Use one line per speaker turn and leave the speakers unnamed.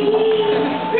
Yeah.